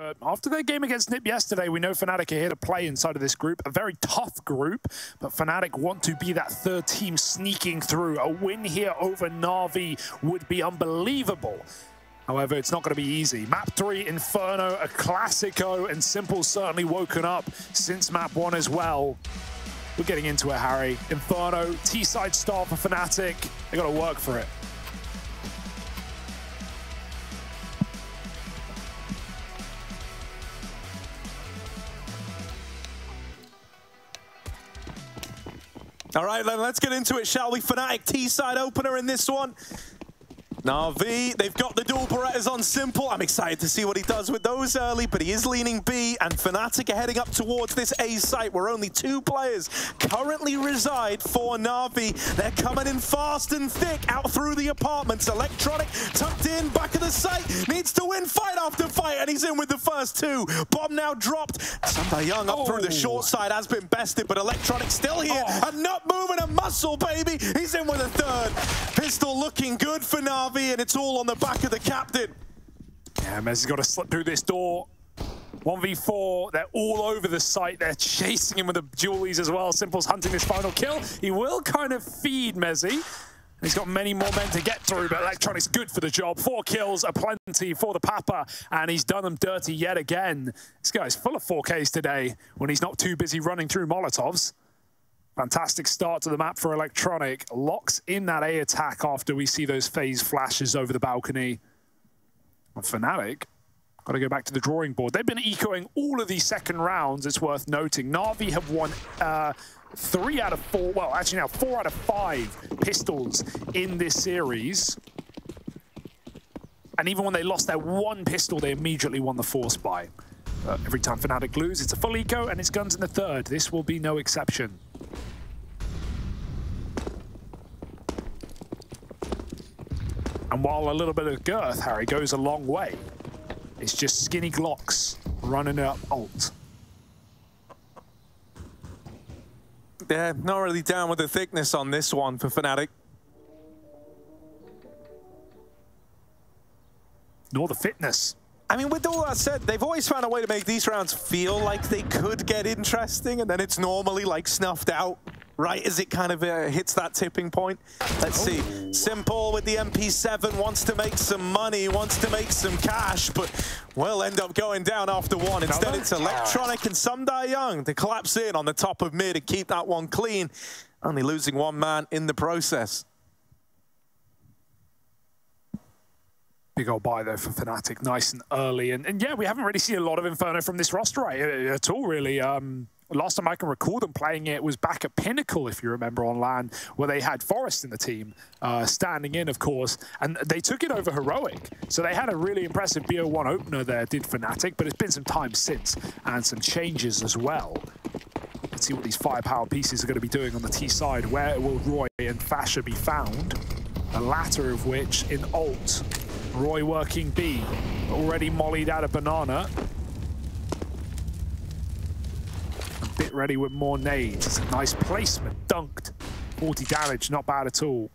But after their game against NIP yesterday, we know Fnatic are here to play inside of this group. A very tough group, but Fnatic want to be that third team sneaking through. A win here over Na'Vi would be unbelievable. However, it's not going to be easy. Map 3, Inferno, a Classico, and Simple certainly woken up since map 1 as well. We're getting into it, Harry. Inferno, T-side start for Fnatic. They got to work for it. All right, then let's get into it, shall we? Fnatic T-side opener in this one. Na'Vi, they've got the dual Berettas on Simple. I'm excited to see what he does with those early, but he is leaning B, and Fnatic are heading up towards this A site where only two players currently reside for Na'Vi. They're coming in fast and thick out through the apartments. Electronic tucked in, back of the site, needs to win fight after fight, and he's in with the first two. Bomb now dropped. Sunday Young up oh. through the short oh. side has been bested, but Electronic still here oh. and not moving a muscle, baby. He's in with a third. Pistol looking good for Na'Vi and it's all on the back of the captain. Yeah, Mez's got to slip through this door. 1v4, they're all over the site. They're chasing him with the dualies as well. Simple's hunting this final kill. He will kind of feed mezii. He's got many more men to get through, but Electronic's good for the job. Four kills, a plenty for the Papa, and he's done them dirty yet again. This guy's full of 4Ks today when he's not too busy running through Molotovs. Fantastic start to the map for Electronic. Locks in that A attack after we see those phase flashes over the balcony. And Fnatic, got to go back to the drawing board. They've been ecoing all of these second rounds, it's worth noting. Na'Vi have won uh, three out of four, well, actually now four out of five pistols in this series. And even when they lost their one pistol, they immediately won the force buy. Uh, every time Fnatic lose, it's a full eco and it's guns in the third. This will be no exception. And while a little bit of girth, Harry, goes a long way, it's just skinny Glocks running up alt. Yeah, not really down with the thickness on this one for Fnatic. Nor the fitness. I mean, with all that said, they've always found a way to make these rounds feel like they could get interesting, and then it's normally like snuffed out right as it kind of uh, hits that tipping point. Let's see. Simple with the MP7 wants to make some money, wants to make some cash, but will end up going down after one. Instead, it's Electronic and Sumdai Young to collapse in on the top of mid and keep that one clean. Only losing one man in the process. Big old buy though for Fnatic, nice and early. And, and yeah, we haven't really seen a lot of Inferno from this roster right, at all, really. Um, last time I can recall them playing it was back at Pinnacle, if you remember, on LAN, where they had f0rest in the team, uh, standing in, of course, and they took it over Heroic. So they had a really impressive BO1 opener there, did Fnatic, but it's been some time since, and some changes as well. Let's see what these firepower pieces are going to be doing on the T side. Where will roeJ and FASHR be found? The latter of which in ult. roeJ working B, already mollied out a banana. bit ready with more nades. Nice placement, dunked. 40 damage, not bad at all.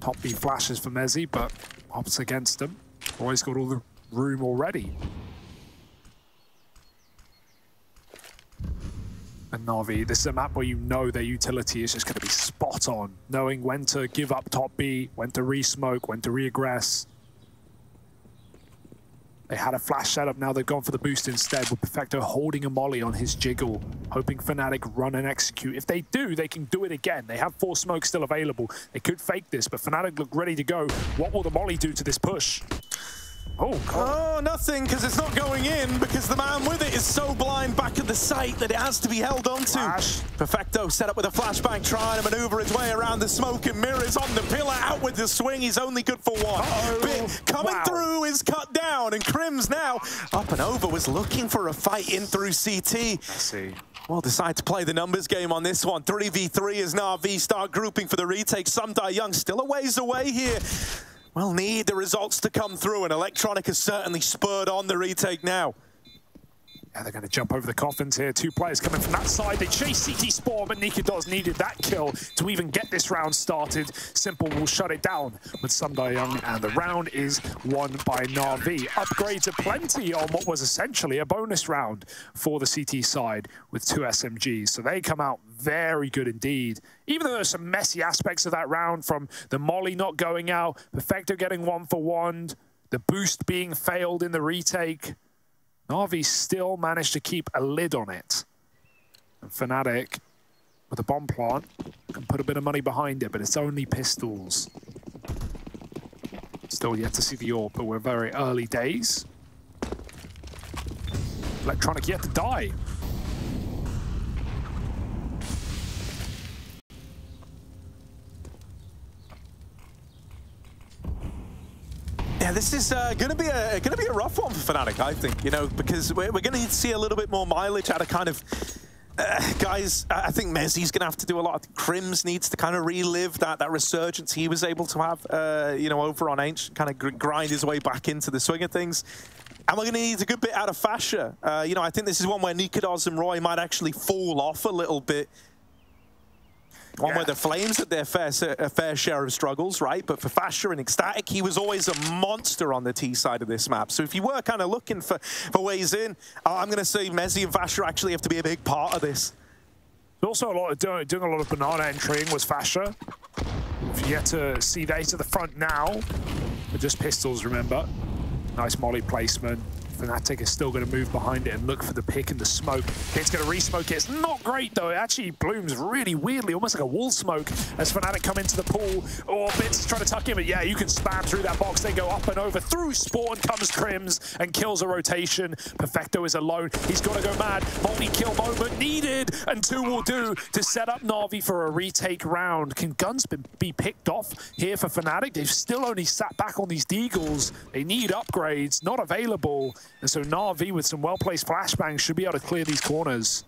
Top B flashes for mezii, but hops against him. Always got all the room already. And Na'Vi, this is a map where you know their utility is just going to be spot on, knowing when to give up top B, when to re-smoke, when to re-aggress. They had a flash setup, now they've gone for the boost instead, with Perfecto holding a molly on his jiggle, hoping Fnatic run and execute. If they do, they can do it again. They have four smokes still available. They could fake this, but Fnatic look ready to go. What will the molly do to this push? Oh, God. Oh, nothing, because it's not going in, because the man with it is so blind back at the site that it has to be held onto. Flash. Perfecto set up with a flashbang, trying to maneuver his way around the smoke and mirrors on the pillar, out with the swing. He's only good for one. Uh -oh. Coming wow. through is cut down, and Krimz now up and over was looking for a fight in through CT. I see. Well, decide to play the numbers game on this one. 3v3 as Na'Vi start grouping for the retake. Sumdai Young still a ways away here. Well, need the results to come through, and Electronic has certainly spurred on the retake now. Yeah, they're going to jump over the coffins here. Two players coming from that side. They chase CT Spawn, but nicoodoz needed that kill to even get this round started. Simple will shut it down with Sunday Young, and the round is won by Na'Vi. Upgrades are plenty on what was essentially a bonus round for the CT side with two SMGs. So they come out very good indeed. Even though there's some messy aspects of that round from the Molly not going out, Perfecto getting one for one, the boost being failed in the retake. Na'Vi still managed to keep a lid on it. And Fnatic, with a bomb plant, can put a bit of money behind it, but it's only pistols. Still yet to see the AWP, but we're very early days. Electronic yet to die. Yeah, this is uh, going to be a going to be a rough one for Fnatic, I think. You know, because we're, we're going to see a little bit more mileage out of kind of uh, guys. I think mezii's going to have to do a lot. Krimz needs to kind of relive that that resurgence he was able to have. Uh, you know, over on Ancient, kind of gr grind his way back into the swing of things. And we're going to need a good bit out of FASHR. Uh, you know, I think this is one where nicoodoz and roeJ might actually fall off a little bit one yeah. where the Flames had their fair, a fair share of struggles, right? But for FASHR and Ecstatic, he was always a monster on the T side of this map. So if you were kind of looking for, for ways in, I'm going to say mezii and FASHR actually have to be a big part of this. Also, a lot of doing, doing a lot of banana entering was FASHR. If you get to see they to the front now, but just pistols, remember. Nice molly placement. Fnatic is still going to move behind it and look for the pick and the smoke. It's going to re-smoke it. It's not great, though. It actually blooms really weirdly, almost like a wall smoke as Fnatic come into the pool. Oh, Bits trying to tuck in, but yeah, you can spam through that box. They go up and over. Through Spawn comes Krimz and kills a rotation. Perfecto is alone. He's got to go mad. Multi-kill moment needed, and two will do to set up Na'Vi for a retake round. Can guns be picked off here for Fnatic? They've still only sat back on these Deagles. They need upgrades, not available. And so Na'Vi with some well-placed flashbangs should be able to clear these corners.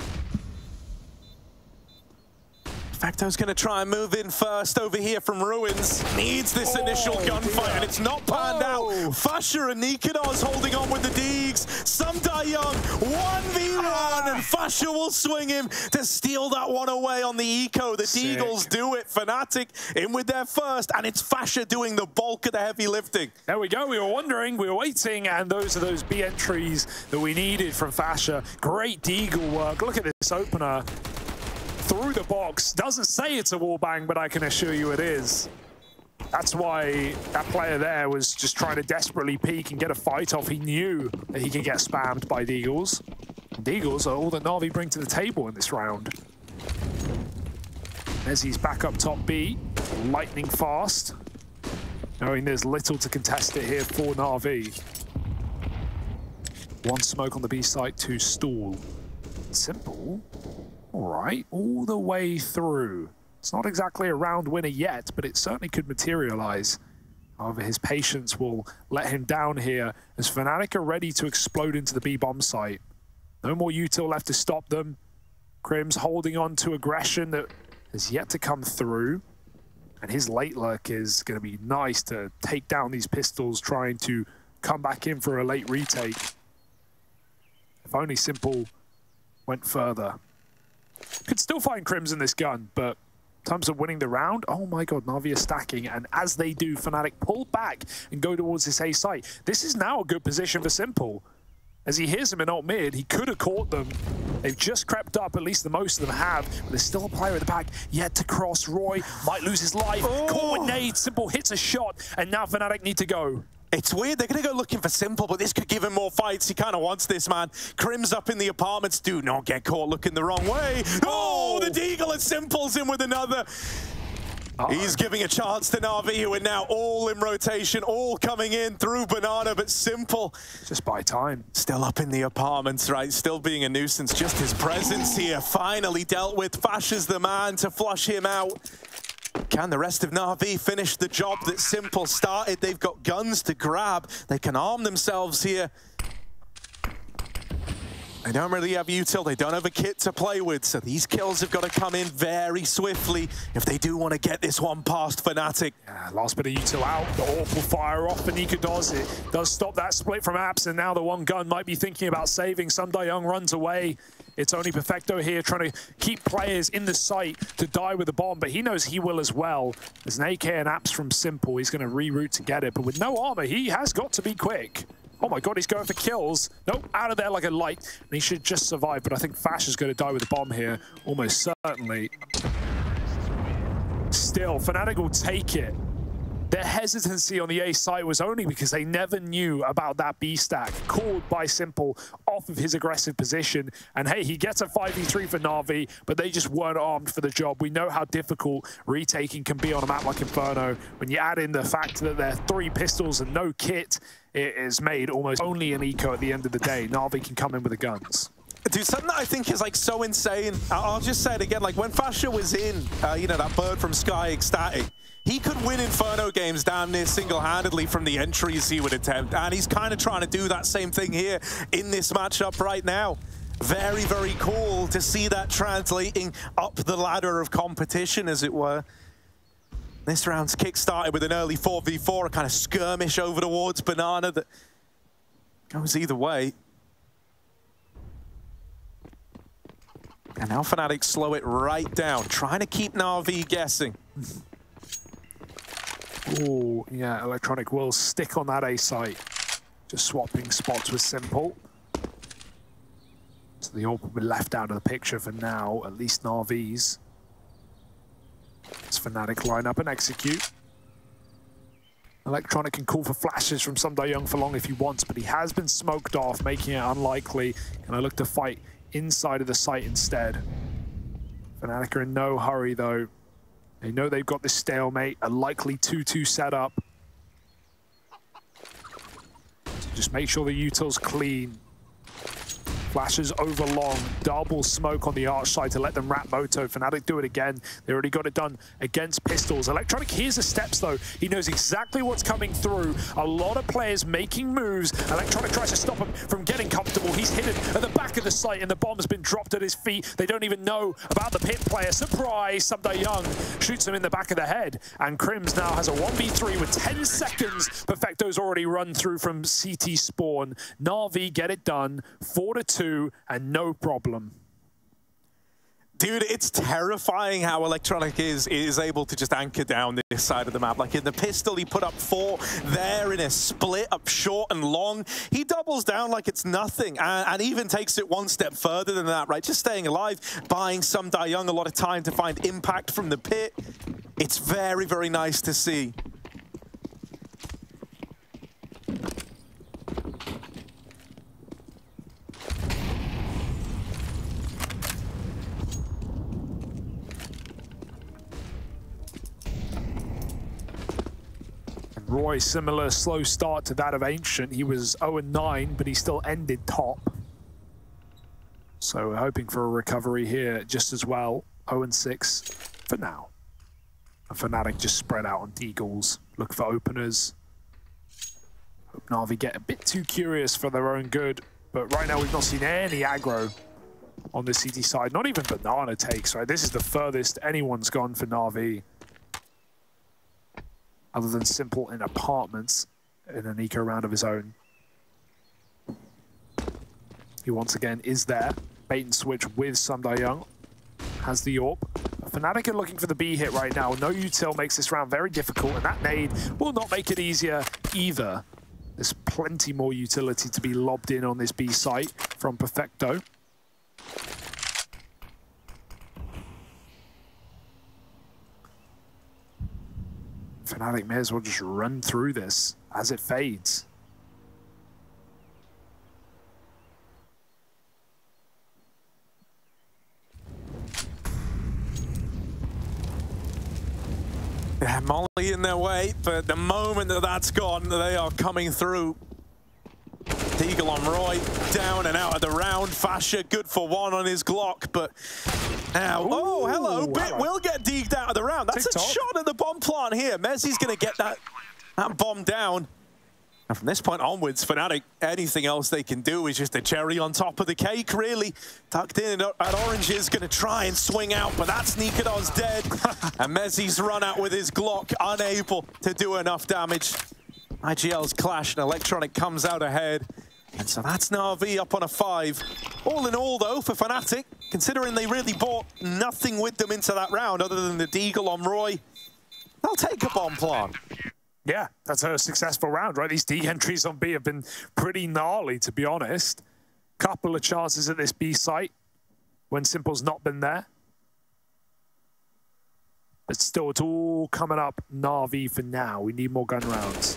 Facto's going to try and move in first over here from Ruins. Needs this oh, initial gunfight, and it's not panned oh. out. FASHR and nicoodoz holding on with the Deegs. Some Die Young, 1v1, ah. and FASHR will swing him to steal that one away on the eco. The Sick. Deagles do it. Fnatic in with their first, and it's FASHR doing the bulk of the heavy lifting. There we go. We were wondering, we were waiting, and those are those B entries that we needed from FASHR. Great Deagle work. Look at this opener through the box. Doesn't say it's a wallbang, but I can assure you it is. That's why that player there was just trying to desperately peek and get a fight off. He knew that he could get spammed by Deagles. Deagles are all that Na'Vi bring to the table in this round. mezii's back up top B, lightning fast. Knowing there's little to contest it here for Na'Vi. One smoke on the B site, two stall. Simple. All right, all the way through. It's not exactly a round winner yet, but it certainly could materialize. However, his patience will let him down here as Fnatic are ready to explode into the B-bomb site. No more util left to stop them. Krimz holding on to aggression that has yet to come through. And his late lurk is going to be nice to take down these pistols, trying to come back in for a late retake. If only Simple went further. Could still find Crimson this gun, but in terms of winning the round, oh my god, Na'Vi are stacking, and as they do, Fnatic pull back and go towards this A site. This is now a good position for Simple. As he hears them in alt mid, he could have caught them. They've just crept up, at least the most of them have, but there's still a player at the back yet to cross. roeJ might lose his life. Oh. Caught with nade, Simple hits a shot, and now Fnatic need to go. It's weird. They're going to go looking for Simple, but this could give him more fights. He kind of wants this, man. Krimz's up in the apartments. Do not get caught looking the wrong way. Oh, the Deagle and Simple's in with another. Oh. He's giving a chance to Na'Vi, who are now all in rotation, all coming in through Banana, but Simple. Just by time. Still up in the apartments, right? Still being a nuisance. Just his presence here finally dealt with. FASHR's the man to flush him out. Can the rest of Na'Vi finish the job that Simple started? They've got guns to grab. They can arm themselves here. They don't really have util, they don't have a kit to play with, so these kills have got to come in very swiftly if they do want to get this one past Fnatic. Yeah, last bit of util out, the awful fire off, Nika does it. Does stop that split from Apps, and now the one gun might be thinking about saving. Some Young runs away. It's only Perfecto here trying to keep players in the sight to die with the bomb, but he knows he will as well. There's an AK and Apps from Simple. He's going to reroute to get it, but with no armor, he has got to be quick. Oh my god, he's going for kills. Nope, out of there like a light. And he should just survive, but I think Fash is going to die with a bomb here, almost certainly. Still, Fnatic will take it. Their hesitancy on the A site was only because they never knew about that B stack called by Simple off of his aggressive position. And hey, he gets a 5v3 for Na'Vi, but they just weren't armed for the job. We know how difficult retaking can be on a map like Inferno. When you add in the fact that they're three pistols and no kit, it is made almost only an eco at the end of the day. Na'Vi can come in with the guns. Dude, something that I think is like so insane. I'll just say it again. Like when FASHR was in, uh, you know, that bird from Sky ecstatic, he could win Inferno games damn near single-handedly from the entries he would attempt. And he's kind of trying to do that same thing here in this matchup right now. Very, very cool to see that translating up the ladder of competition, as it were. This round's kick started with an early 4v4, a kind of skirmish over towards Banana that goes either way. And now Fnatic slow it right down, trying to keep Na'Vi guessing. Oh, yeah, Electronic will stick on that A site. Just swapping spots with Simple. So the AWP will be left out of the picture for now, at least Na'Vi's. It's Fnatic line up and execute. Electronic can call for flashes from Young for long if he wants, but he has been smoked off, making it unlikely. And I look to fight inside of the site instead. Fnatic are in no hurry, though. They know they've got this stalemate, a likely 2-2 setup. Just make sure the util's clean. Flashes over long, double smoke on the arch side to let them wrap Moto. Fnatic do it again. They already got it done against Pistols. Electronic hears the steps though. He knows exactly what's coming through. A lot of players making moves. Electronic tries to stop him from getting comfortable. He's hidden at the back of the site and the bomb has been dropped at his feet. They don't even know about the pit player. Surprise! Ssumday Young shoots him in the back of the head. And Crims now has a 1v3 with 10 seconds. Perfecto's already run through from CT spawn. Na'Vi get it done. 4 to 2 two, and no problem. Dude, it's terrifying how Electronic is is able to just anchor down this side of the map. Like in the pistol, he put up four there in a split up short and long. He doubles down like it's nothing and, and even takes it one step further than that, right? Just staying alive, buying Ssumday Young a lot of time to find impact from the pit. It's very, very nice to see. roeJ, similar slow start to that of Ancient. He was 0-9, but he still ended top. So we're hoping for a recovery here just as well. 0-6 for now. And Fnatic just spread out on Deagles. Look for openers. Hope Na'Vi get a bit too curious for their own good. But right now we've not seen any aggro on the CT side. Not even Banana takes, right? This is the furthest anyone's gone for Na'Vi other than simple in apartments in an eco round of his own. He once again is there. Bait and switch with Ssumday Young. Has the AWP. Fnatic are looking for the B hit right now. No util makes this round very difficult, and that nade will not make it easier either. There's plenty more utility to be lobbed in on this B site from Perfecto. Fnatic may as well just run through this as it fades. Yeah, Molly in their way, but the moment that that's gone, they are coming through. Deagle on roeJ, down and out of the round. FASHR, good for one on his Glock, but now, oh, Ooh, oh, hello. Bit will get deeked out of the round. That's a shot at the bomb plant here. mezii's going to get that, that bomb down. And from this point onwards, Fnatic, anything else they can do is just a cherry on top of the cake, really. Tucked in at Orange is going to try and swing out, but that's nicoodoz dead. and mezii's run out with his Glock, unable to do enough damage. IGL's clash and Electronic comes out ahead. And so that's Na'Vi up on a five. All in all, though, for Fnatic, considering they really bought nothing with them into that round other than the Deagle on roeJ, they'll take a bomb plant. Yeah, that's a successful round, right? These D entries on B have been pretty gnarly, to be honest. Couple of chances at this B site when Simple's not been there. But still, it's all coming up Na'Vi for now. We need more gun rounds.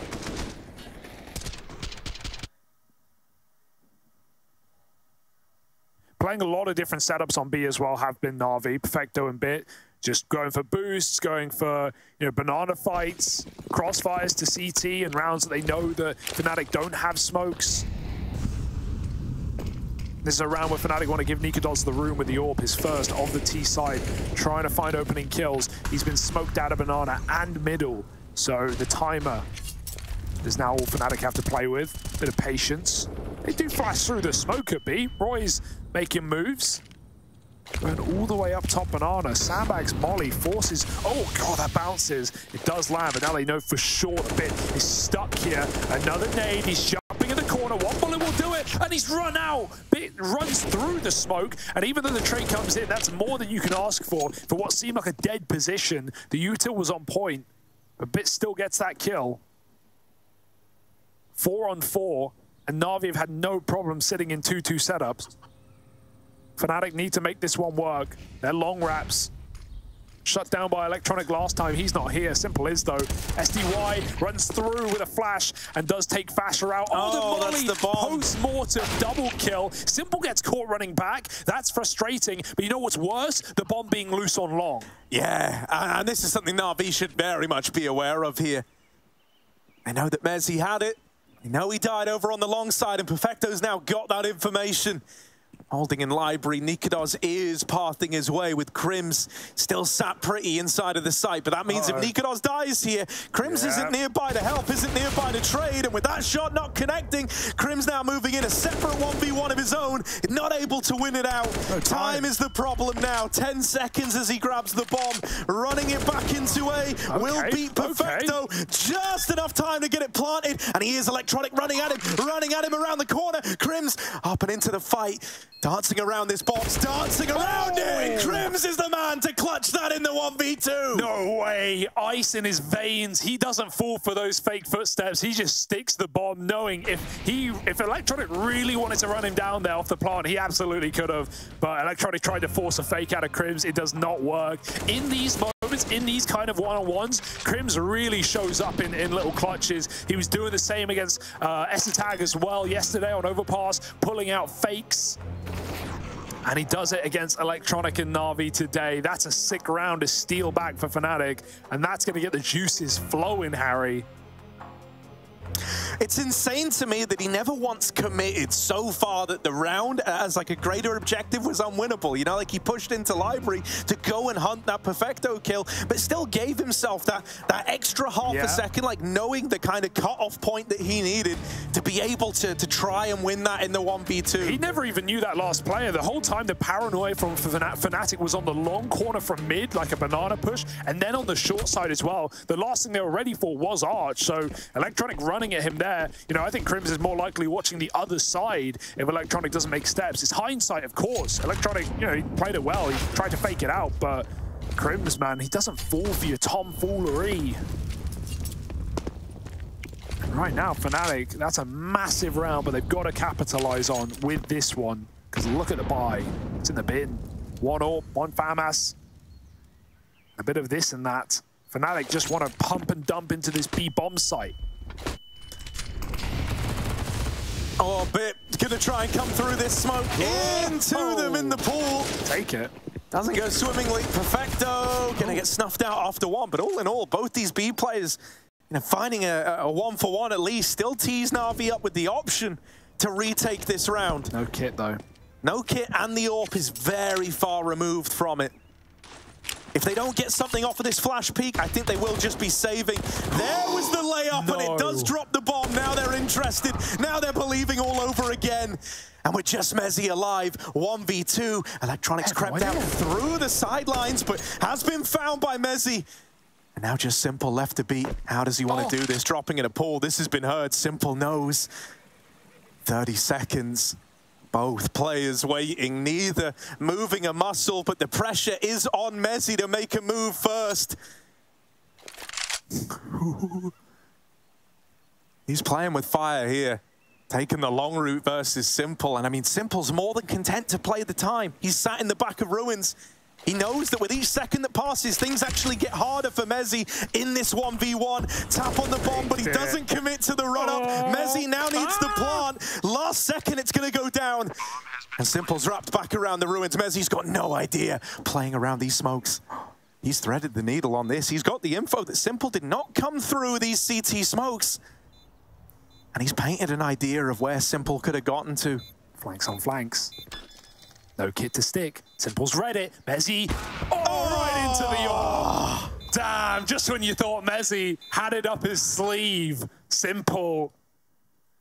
Playing a lot of different setups on B as well have been Na'Vi, Perfecto and Bit just going for boosts, going for you know banana fights, crossfires to CT, and rounds that they know that Fnatic don't have smokes. This is a round where Fnatic want to give nicoodoz the room with the AWP, his first of the T side, trying to find opening kills. He's been smoked out of banana and middle, so the timer is now all Fnatic have to play with. Bit of patience. They do flash through the smoke at B. roeJ's making moves. Going all the way up top Banana. Sandbags Molly forces... Oh, God, that bounces. It does land, but now they know for sure the bit is stuck here. Another nade. He's jumping in the corner. One bullet will do it, and he's run out. Bit runs through the smoke, and even though the trade comes in, that's more than you can ask for. For what seemed like a dead position, the util was on point, but Bit still gets that kill. Four on four, and Na'Vi have had no problem sitting in 2-2 setups. Fnatic need to make this one work. They're long wraps. Shut down by Electronic last time. He's not here. Simple is, though. SDY runs through with a flash and does take FASHR out. Oh, oh the that's the bomb. Post-mortem double kill. Simple gets caught running back. That's frustrating. But you know what's worse? The bomb being loose on long. Yeah, and this is something Na'Vi should very much be aware of here. I know that mezii had it. I know he died over on the long side, and Perfecto's now got that information. Holding in library, nicoodoz is pathing his way with Krimz still sat pretty inside of the site. But that means uh -oh. if nicoodoz dies here, Krimz yeah. isn't nearby to help, isn't nearby to trade. And with that shot not connecting, Krimz now moving in a separate 1v1 of his own, not able to win it out. No time. time. is the problem now. 10 seconds as he grabs the bomb, running it back into A. Okay. Will beat Perfecto. Okay. Just enough time to get it planted. And he is Electronic running at him, running at him around the corner. Krimz up and into the fight. Dancing around this box, dancing around oh. it! Krimz is the man to clutch that in the 1v2! No way! Ice in his veins. He doesn't fall for those fake footsteps. He just sticks the bomb, knowing if he, if Electronic really wanted to run him down there off the plant, he absolutely could have. But Electronic tried to force a fake out of Krimz. It does not work. In these moments, in these kind of one-on-ones, Krimz really shows up in, in little clutches. He was doing the same against uh, Tag as well yesterday on Overpass, pulling out fakes. And he does it against Electronic and Na'Vi today. That's a sick round to steal back for Fnatic. And that's going to get the juices flowing, Harry. It's insane to me that he never once committed so far that the round as like a greater objective was unwinnable. You know, like he pushed into library to go and hunt that perfecto kill, but still gave himself that, that extra half yeah. a second, like knowing the kind of cut-off point that he needed to be able to, to try and win that in the 1v2. He never even knew that last player. The whole time the paranoia from Fnatic was on the long corner from mid, like a banana push, and then on the short side as well. The last thing they were ready for was Arch, so Electronic running at him there. You know, I think Krimz is more likely watching the other side if Electronic doesn't make steps. It's hindsight, of course. Electronic, you know, he played it well. He tried to fake it out, but Krimz, man, he doesn't fall for your tomfoolery. Right now, Fnatic, that's a massive round, but they've got to capitalize on with this one. Because look at the buy. It's in the bin. One AWP, one FAMAS. A bit of this and that. Fnatic just want to pump and dump into this B bomb site. Oh, Bit gonna try and come through this smoke into oh. them in the pool. Take it. Doesn't go swimmingly. Perfecto. Gonna get snuffed out after one. But all in all, both these B players you know, finding a, a one for one at least. Still tease Na'Vi up with the option to retake this round. No kit, though. No kit, and the AWP is very far removed from it. If they don't get something off of this flash peak, I think they will just be saving. There was the layup, no. and it does drop the bomb. Now they're interested. Now they're believing all over again. And with just mezii alive, 1v2, Electronics crept out through the sidelines, but has been found by mezii. And now just Simple left to beat. How does he want to oh. do this? Dropping in a pool. This has been heard. Simple knows. 30 seconds. Both players waiting, neither moving a muscle, but the pressure is on mezii to make a move first. He's playing with fire here. Taking the long route versus Simple. And I mean, Simple's more than content to play the time. He's sat in the back of Ruins. He knows that with each second that passes, things actually get harder for mezii in this 1v1. Tap on the bomb, but he doesn't commit to the run-up. Oh. mezii now needs the ah! plant. Last second, it's going to go down. And Simple's wrapped back around the ruins. mezii's got no idea playing around these smokes. He's threaded the needle on this. He's got the info that Simple did not come through these CT smokes. And he's painted an idea of where Simple could have gotten to. Flanks on flanks. No kit to stick. Simple's read it. mezii, oh, oh. right into the oh. Damn, just when you thought mezii had it up his sleeve. Simple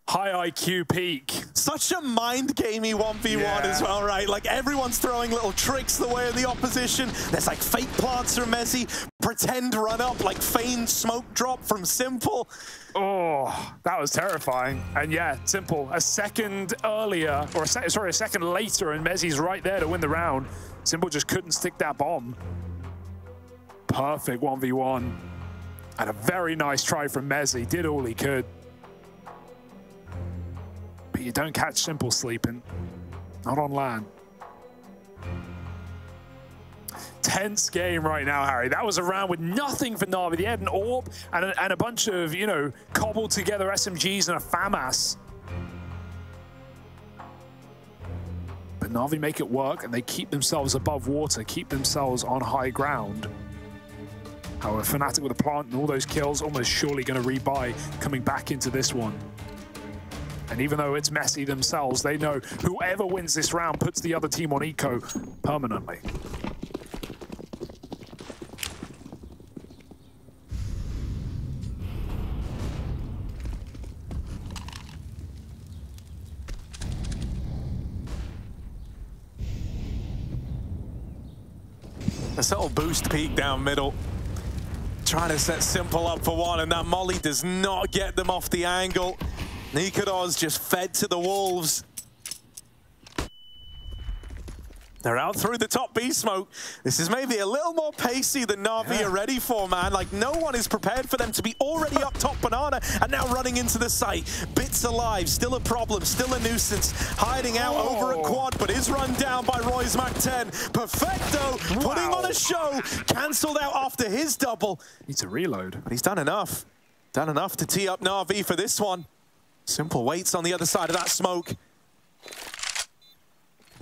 high IQ peak. Such a mind gamey 1v1 yeah. as well, right? Like everyone's throwing little tricks the way of the opposition. There's like fake plants from mezii, pretend run up, like feigned smoke drop from Simple. Oh, that was terrifying. And yeah, Simple, a second earlier, or a sorry, a second later, and mezii's right there to win the round. Simple just couldn't stick that bomb. Perfect 1v1. And a very nice try from mezii. Did all he could you don't catch Simple sleeping. Not on land. Tense game right now, Harry. That was a round with nothing for Na'Vi. They had an AWP and a, and a bunch of, you know, cobbled together SMGs and a FAMAS. But Na'Vi make it work and they keep themselves above water, keep themselves on high ground. However, Fnatic with a plant and all those kills almost surely going to rebuy coming back into this one. And even though it's messy themselves, they know whoever wins this round puts the other team on eco permanently. A subtle boost peak down middle. Trying to set Simple up for one, and that Molly does not get them off the angle. Nikodos just fed to the Wolves. They're out through the top B smoke. This is maybe a little more pacey than Na'Vi yeah. are ready for, man. Like, no one is prepared for them to be already up top Banana and now running into the site. Bits alive, still a problem, still a nuisance. Hiding out oh. over a quad, but is run down by roeJ's Mac 10. Perfecto, wow. putting on a show. Cancelled out after his double. Needs a reload. But he's done enough. Done enough to tee up Na'Vi for this one. Simple waits on the other side of that smoke.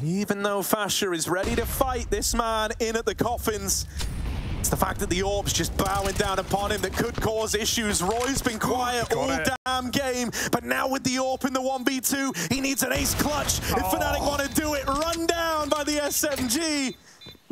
Even though FASHR is ready to fight this man in at the coffins, it's the fact that the orb's just bowing down upon him that could cause issues. roeJ's been quiet all it. damn game, but now with the AWP in the 1v2, he needs an ace clutch. Oh. If Fnatic want to do it, run down by the SMG.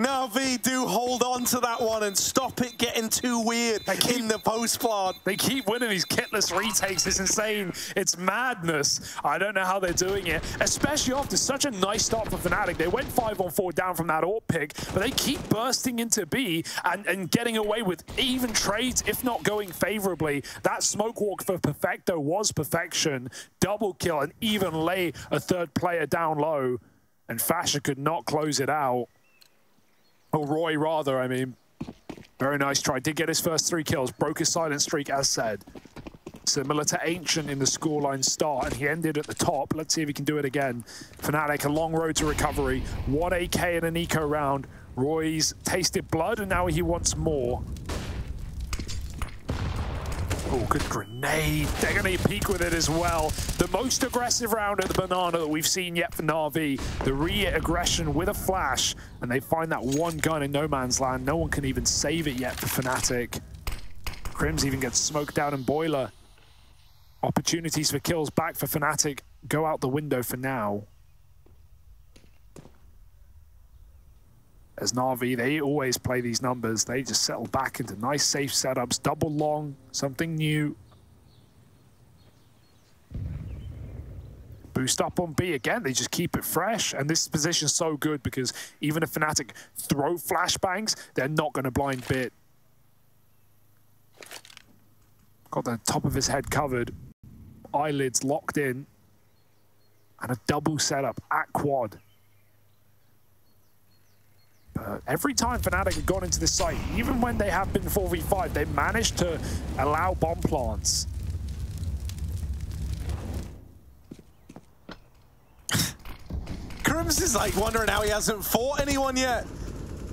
Na'Vi do hold on to that one and stop it getting too weird they keep, in the post plant. They keep winning these kitless retakes. It's insane. It's madness. I don't know how they're doing it, especially after such a nice start for Fnatic. They went 5 on 4 down from that AWP pick, but they keep bursting into B and, and getting away with even trades, if not going favorably. That smoke walk for Perfecto was perfection. Double kill and even lay a third player down low. And FASHR could not close it out. Or roeJ, rather, I mean. Very nice try. Did get his first three kills. Broke his silent streak, as said. Similar to Ancient in the scoreline start, and he ended at the top. Let's see if he can do it again. Fnatic, a long road to recovery. One AK and an eco round. roeJ's tasted blood, and now he wants more. Oh, good grenade. They're going to peak with it as well. The most aggressive round at the Banana that we've seen yet for Na'Vi. The re-aggression with a flash, and they find that one gun in no man's land. No one can even save it yet for Fnatic. Krimz even gets smoked down in Boiler. Opportunities for kills back for Fnatic go out the window for now. As Na'Vi, they always play these numbers. They just settle back into nice, safe setups, double long, something new. boost up on B again. They just keep it fresh. And this position's so good because even if Fnatic throw flashbangs, they're not going to blind Bit. Got the top of his head covered. Eyelids locked in. And a double setup at quad. But every time Fnatic have gone into this site, even when they have been 4v5, they managed to allow bomb plants. Krimz is like wondering how he hasn't fought anyone yet.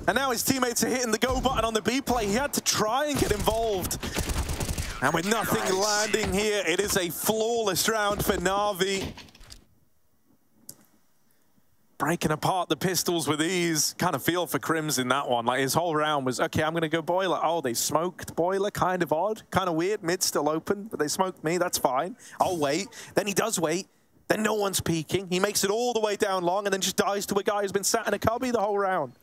And now his teammates are hitting the go button on the B play. He had to try and get involved. And with nothing landing here, it is a flawless round for Na'Vi. Breaking apart the pistols with ease. Kind of feel for Krimz in that one. Like his whole round was, okay, I'm going to go Boiler. Oh, they smoked Boiler. Kind of odd. Kind of weird. Mid still open, but they smoked me. That's fine. I'll wait. Then he does wait. Then no one's peeking. He makes it all the way down long and then just dies to a guy who's been sat in a cubby the whole round.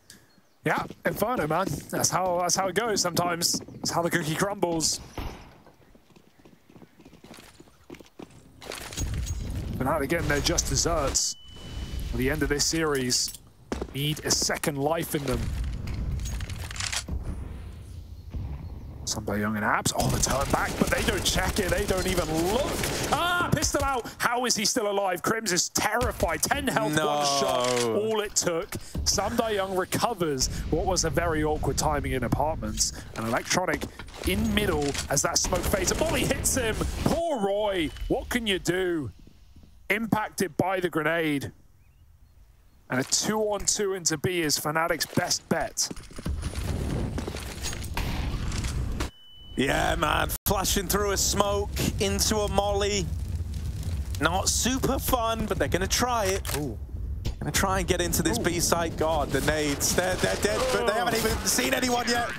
Yeah, Inferno, man. That's how that's how it goes sometimes. That's how the cookie crumbles. But now they're just desserts. At the end of this series, need a second life in them. Sunday Young and Abs. Oh, the turn back, but they don't check it. They don't even look. Ah, pistol out. How is he still alive? Krimz is terrified. 10 health, no. one shot. All it took. Sunday Young recovers what was a very awkward timing in apartments. And Electronic in middle as that smoke fades. A volley hits him. Poor roeJ. What can you do? Impacted by the grenade. And a two-on-two 2 into B is Fnatic's best bet. Yeah, man. Flashing through a smoke into a molly. Not super fun, but they're going to try it. Ooh. Gonna try and get into this B-side. God, the nades. They're, they're dead, but they haven't even seen anyone yet.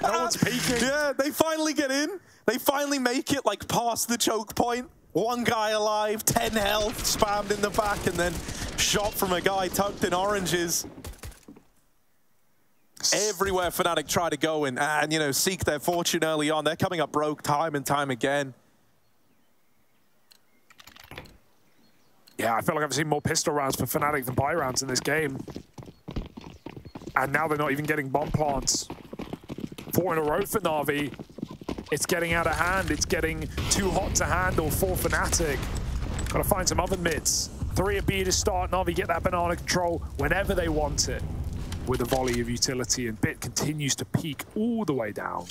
no one's peeking. Yeah, they finally get in. They finally make it, like, past the choke point. One guy alive, 10 health, spammed in the back, and then shot from a guy tucked in oranges everywhere Fnatic try to go in and, you know, seek their fortune early on. They're coming up broke time and time again. Yeah, I feel like I've seen more pistol rounds for Fnatic than buy rounds in this game. And now they're not even getting bomb plants. Four in a row for Na'Vi. It's getting out of hand. It's getting too hot to handle for Fnatic. Gotta find some other mids. Three at B to start. Na'Vi get that banana control whenever they want it with a volley of utility, and Bit continues to peak all the way down.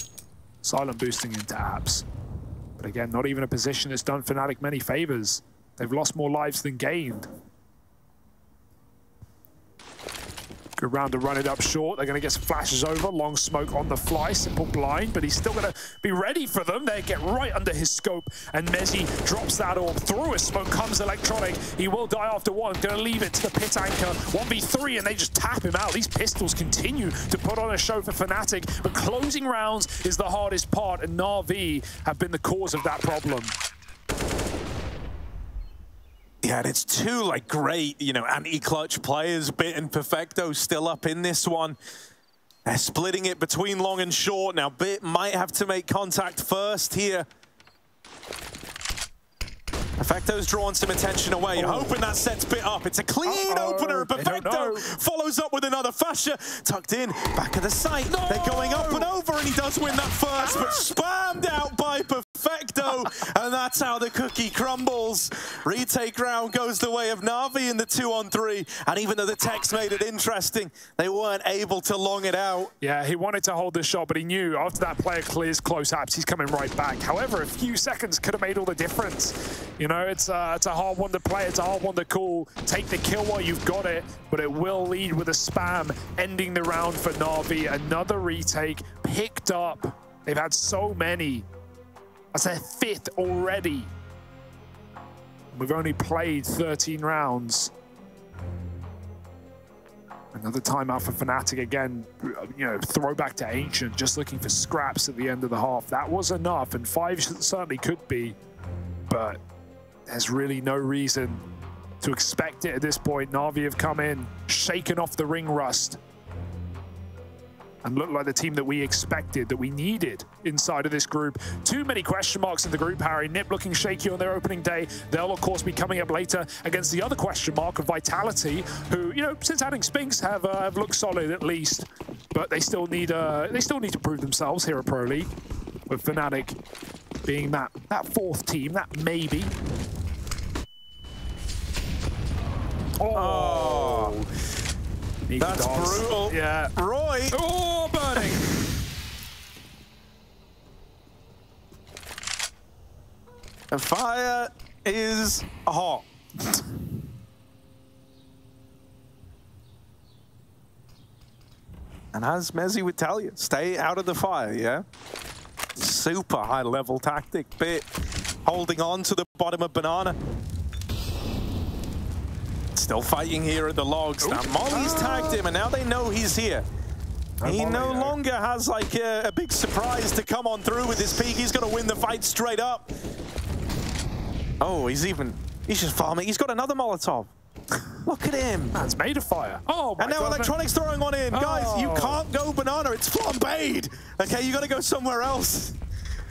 Silent boosting into Abs. But again, not even a position that's done Fnatic many favors. They've lost more lives than gained. Good round to run it up short. They're going to get some flashes over. Long smoke on the fly. Simple blind, but he's still going to be ready for them. They get right under his scope, and mezii drops that orb through a smoke. Comes Electronic. He will die after one. Going to leave it to the pit anchor. 1v3, and they just tap him out. These pistols continue to put on a show for Fnatic, but closing rounds is the hardest part, and Na'Vi have been the cause of that problem. Yeah, and it's two like great, you know, anti-clutch players. Bit and Perfecto still up in this one. They're splitting it between long and short. Now Bit might have to make contact first here. Perfecto's drawn some attention away, oh. hoping that sets Bit up. It's a clean uh -oh. opener. Perfecto follows up with another FASHR. Tucked in, back of the site. No. They're going up and over, and he does win that first, but spammed out by Perfecto. and that's how the cookie crumbles. Retake round goes the way of Na'Vi in the two on three. And even though the text made it interesting, they weren't able to long it out. Yeah, he wanted to hold the shot, but he knew after that player clears close apps, he's coming right back. However, a few seconds could have made all the difference. You know, it's, uh, it's a hard one to play. It's a hard one to call. Take the kill while you've got it, but it will lead with a spam, ending the round for Na'Vi. Another retake picked up. They've had so many. That's their fifth already. We've only played 13 rounds. Another timeout for Fnatic again, you know, throwback to Ancient, just looking for scraps at the end of the half. That was enough, and five certainly could be, but there's really no reason to expect it at this point. Na'Vi have come in, shaken off the ring rust. And look like the team that we expected, that we needed inside of this group. Too many question marks in the group, Harry. NiP looking shaky on their opening day. They'll, of course, be coming up later against the other question mark of Vitality, who, you know, since adding Spinx, have, uh, have looked solid at least. But they still need uh, they still need to prove themselves here at Pro League, with Fnatic being that, that fourth team, that maybe. Oh. That's dogs. brutal. Yeah. roeJ. Oh, burning. the fire is hot. and as mezii would tell you, stay out of the fire, yeah? Super high level tactic, bit holding on to the bottom of Banana. Still fighting here at the logs. Now Molly's tagged him, and now they know he's here. He no uh, longer has like a, a, big surprise to come on through with his peak. He's going to win the fight straight up. Oh, he's even, he's just farming. He's got another Molotov. Look at him. That's made of fire. Oh, And now God, electroNic's man. throwing one in. Oh. Guys, you oh. can't go banana. It's flambéed. Okay, you got to go somewhere else.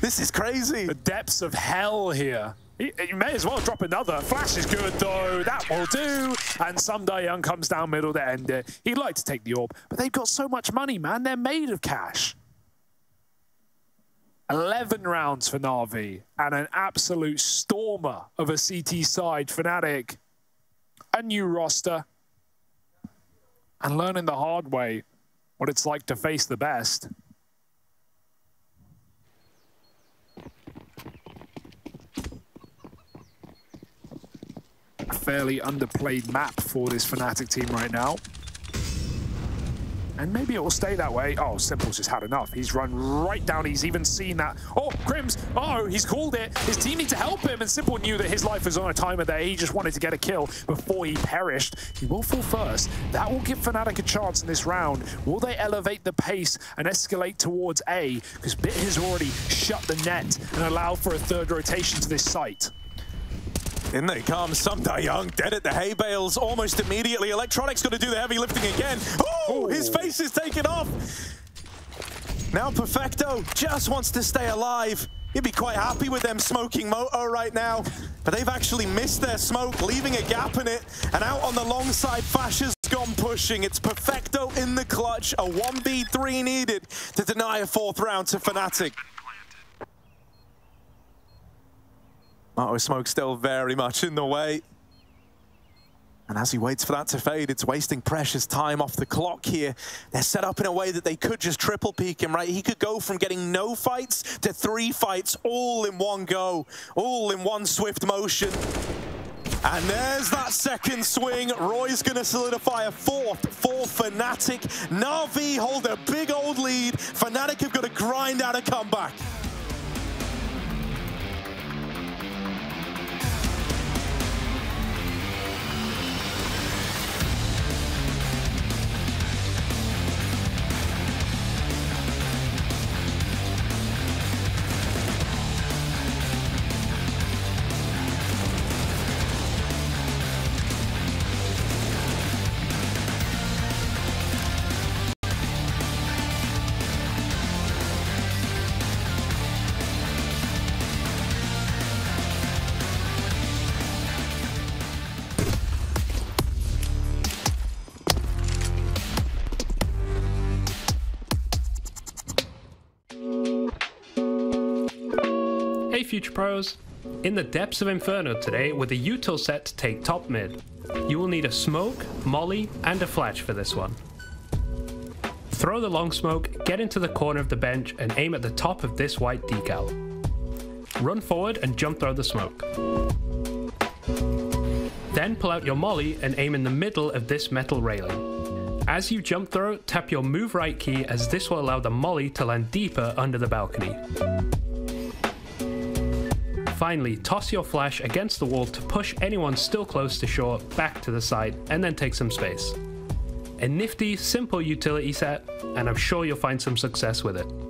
This is crazy. The depths of hell here. You may as well drop another. Flash is good, though. That will do. And sdy comes down middle to end it. He'd like to take the orb, but they've got so much money, man. They're made of cash. 11 rounds for Na'Vi and an absolute stormer of a CT side Fnatic. A new roster. And learning the hard way what it's like to face the best. Fairly underplayed map for this Fnatic team right now. And maybe it will stay that way. Oh, Simple's just had enough. He's run right down. He's even seen that. Oh, Krimz. Oh, he's called it. His team need to help him. And s1mple knew that his life was on a timer there. He just wanted to get a kill before he perished. He will fall first. That will give Fnatic a chance in this round. Will they elevate the pace and escalate towards A? Because b1t has already shut the net and allowed for a third rotation to this site. In they come, sdy dead at the hay bales almost immediately. electroNic's going to do the heavy lifting again. Oh, his face is taken off. Now Perfecto just wants to stay alive. He'd be quite happy with them smoking Moto right now. But they've actually missed their smoke, leaving a gap in it. And out on the long side, FASHR's gone pushing. It's Perfecto in the clutch. A 1v3 needed to deny a fourth round to Fnatic. Moto Smoke still very much in the way. And as he waits for that to fade, it's wasting precious time off the clock here. They're set up in a way that they could just triple peak him, right? He could go from getting no fights to three fights all in one go, all in one swift motion. And there's that second swing. roeJ's going to solidify a fourth for Fnatic. Na'Vi hold a big old lead. Fnatic have got to grind out a comeback. Future Pros. In the depths of Inferno today with a util set to take top mid. You will need a smoke, molly, and a flash for this one. Throw the long smoke, get into the corner of the bench, and aim at the top of this white decal. Run forward and jump throw the smoke. Then pull out your molly and aim in the middle of this metal railing. As you jump throw, tap your move right key as this will allow the molly to land deeper under the balcony. Finally, toss your flash against the wall to push anyone still close to shore back to the side and then take some space. A nifty, simple utility set, and I'm sure you'll find some success with it.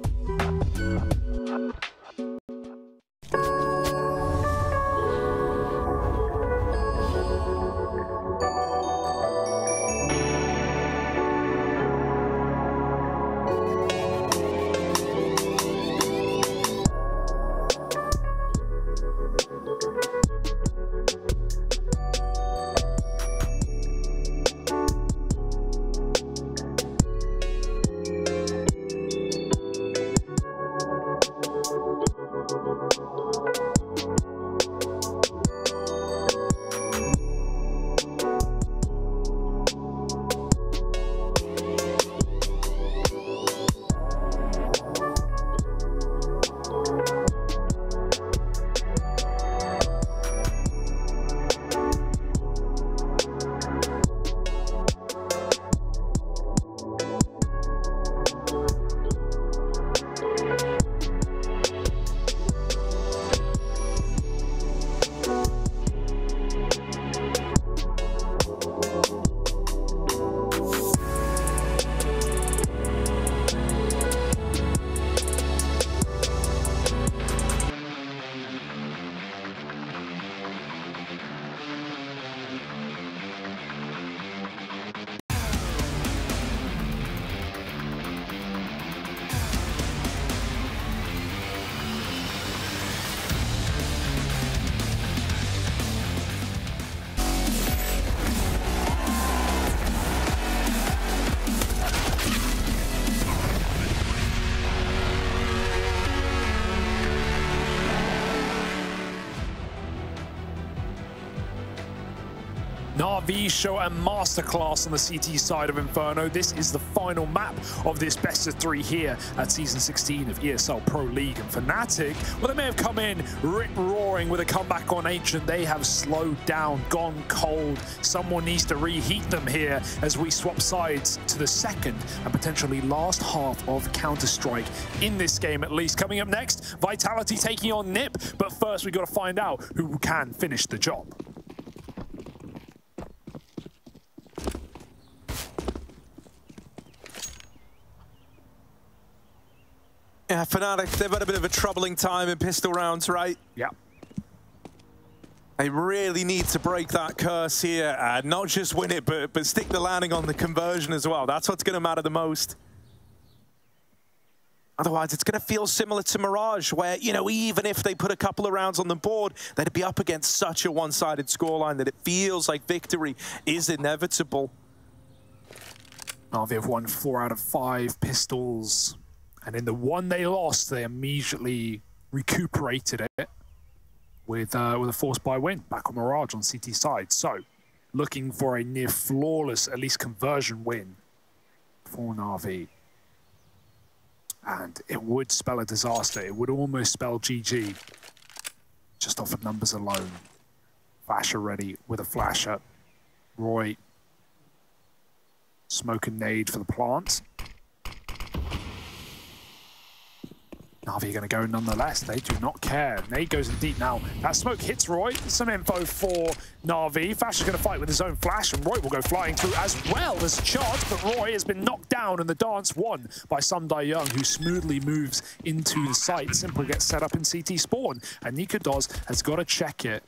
Na'Vi show and masterclass on the CT side of Inferno. This is the final map of this best of three here at Season 16 of ESL Pro League. And Fnatic, well, they may have come in rip-roaring with a comeback on Ancient. They have slowed down, gone cold. Someone needs to reheat them here as we swap sides to the second and potentially last half of Counter-Strike in this game at least. Coming up next, Vitality taking on NiP. But first, we've got to find out who can finish the job. Yeah, Fnatic, they've had a bit of a troubling time in pistol rounds, right? Yeah. They really need to break that curse here and not just win it, but, but stick the landing on the conversion as well. That's what's going to matter the most. Otherwise, it's going to feel similar to Mirage, where, you know, even if they put a couple of rounds on the board, they'd be up against such a one-sided scoreline that it feels like victory is inevitable. they've won four out of five pistols. And in the one they lost, they immediately recuperated it with uh, with a force buy win back on Mirage on CT side. So, looking for a near flawless, at least conversion win for Na'Vi. And it would spell a disaster. It would almost spell GG just off of numbers alone. FASHR ready with a flasher. roeJ smoke and nade for the plant. Na'Vi are going to go nonetheless. They do not care. Nade goes in deep now. That smoke hits roeJ. Some info for Na'Vi. FASHR is going to fight with his own flash, and roeJ will go flying through as well as charge, but roeJ has been knocked down, and the dance won by sdy, who smoothly moves into the site. s1mple gets set up in CT spawn, and nicoodoz has got to check it.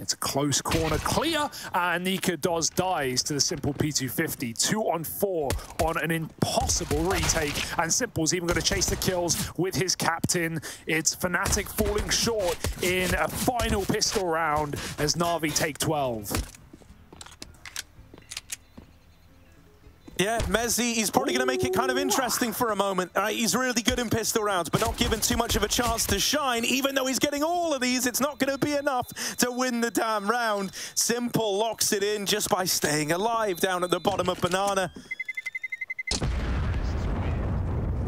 It's a close corner clear, and nicoodoz dies to the s1mple P250. Two on four on an impossible retake, and s1mple's even going to chase the kills with his captain. It's Fnatic falling short in a final pistol round as Na'Vi take 12. Yeah, mezii, he's probably going to make it kind of interesting for a moment. Right, he's really good in pistol rounds, but not given too much of a chance to shine. Even though he's getting all of these, it's not going to be enough to win the damn round. s1mple locks it in just by staying alive down at the bottom of Banana.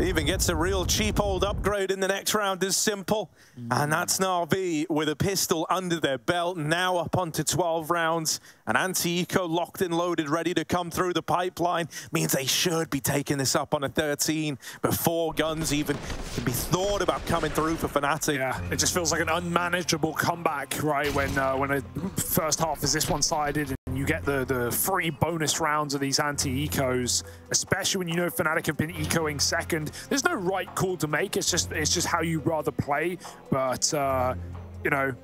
Even gets a real cheap old upgrade in the next round is s1mple. And that's Na'Vi with a pistol under their belt, now up onto 12 rounds. And anti-eco locked and loaded, ready to come through the pipeline. Means they should be taking this up on a 13 before guns even can be thought about coming through for Fnatic. Yeah, it just feels like an unmanageable comeback, right? When uh, when a first half is this one-sided you get the, the free bonus rounds of these anti-ecos, especially when you know Fnatic have been ecoing second. There's no right call to make. It's just it's just how you rather play. But uh, you know,